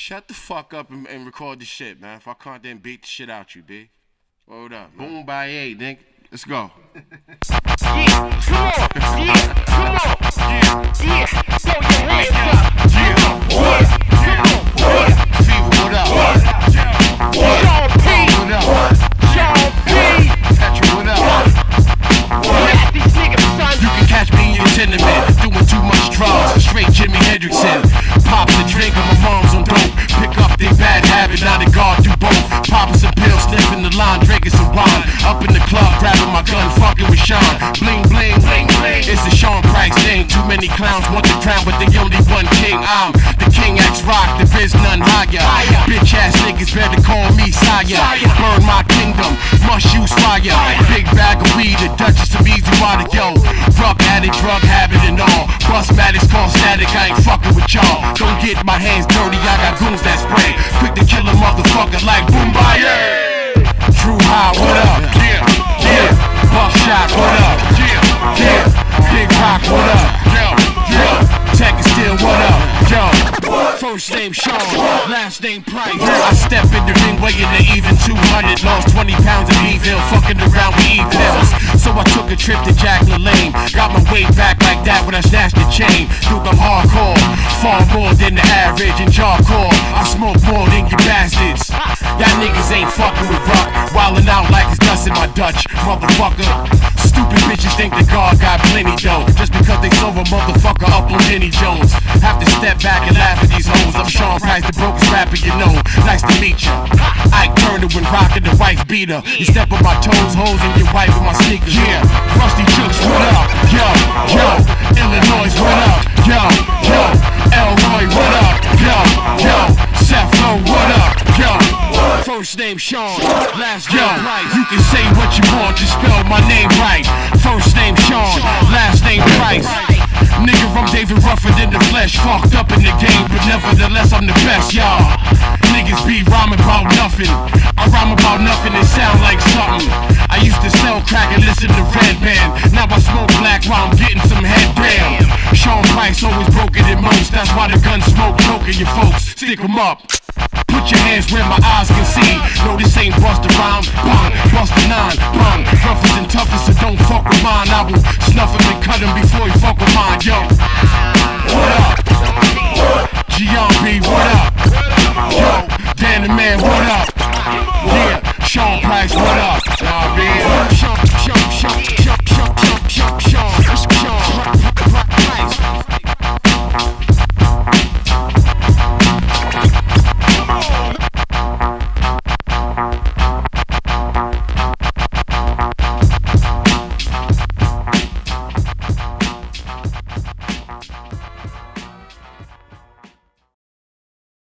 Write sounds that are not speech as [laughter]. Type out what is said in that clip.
shut the fuck up and, and record the shit, man. If I can't, then beat the shit out you, B. Hold up, man. Boom Bye Yeah, nigga. Let's go. [laughs] some wine. Up in the club, grabbing my gun, fucking with Sean. Bling, bling, bling, bling. It's a Sean Price thing. Too many clowns want the crown, but they only one king. I'm the King X Rock, the is none higher. Bitch ass niggas better call me sire. Burn my kingdom, must use fire. Big bag of weed, the Duchess of Easy Water, yo. Drug addict, drug habit and all. Bust matters, call static, I ain't fucking with y'all. Don't get my hands dirty, I got goons that spray. Quick to kill a motherfucker like Boom Bye Yeah. First name Sean, last name Price. I step in the ring weighing the even 200. Lost 20 pounds of evil, fucking around with evils. So I took a trip to Jack LaLanne. Got my weight back like that when I snatched the chain. Dude, I'm hardcore, far more than the average and jawcore. I smoke more than you bastards. Y'all niggas ain't fucking with rock. Wildin' out like it's dust in my Dutch, motherfucker. Stupid bitches think the God got plenty dough. Just because they sold a motherfucker up on Jenny Jones. Have to step back and laugh at Sean Price, the brokest rapper you know. Nice to meet you. Ike Turner when rockin' the wife beater. You step on my toes, hoes, and your wife with my sneakers. Yeah, Rusty Chooks, what up? Yo, yo, Illinois, what up? Yo, yo, Elroy, what up? Yo, yo, Seth Lowe, what up? Yo, first name Sean, last name Price. You can say what you want, just spell my name right. First name Sean, last name Price. Nigga, I'm David Ruffin in the flesh, fucked up in the game, nevertheless I'm the best, y'all. Niggas be rhyming about nothing. I rhyme about nothing and sound like something. I used to sell crack and listen to Redman. Now I smoke black while I'm getting some head down. Sean Price always broke than most. That's why the gun smoke choking you folks. Stick 'em up. Put your hands where my eyes can see. No, this ain't bust a rhyme. Bang, bust a nine. Bang, roughest and toughest, so don't fuck with mine. I will snuff him and cut him before he fuck with mine. Yo, me